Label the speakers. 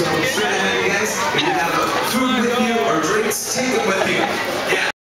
Speaker 1: So Trinidadians, when you have food with you or drinks, take them with you.